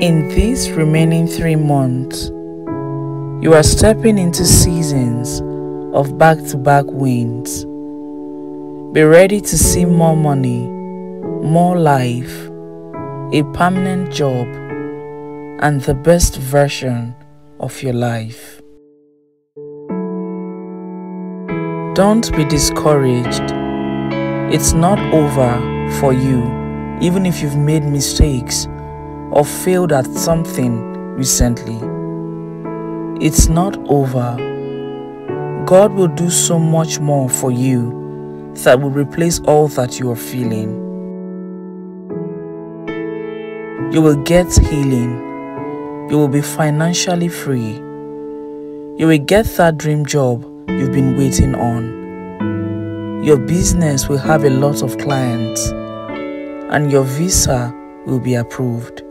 In these remaining three months, you are stepping into seasons of back to back wins. Be ready to see more money, more life, a permanent job, and the best version of your life. Don't be discouraged. It's not over for you, even if you've made mistakes or failed at something recently. It's not over. God will do so much more for you that will replace all that you are feeling. You will get healing. You will be financially free. You will get that dream job you've been waiting on. Your business will have a lot of clients and your visa will be approved.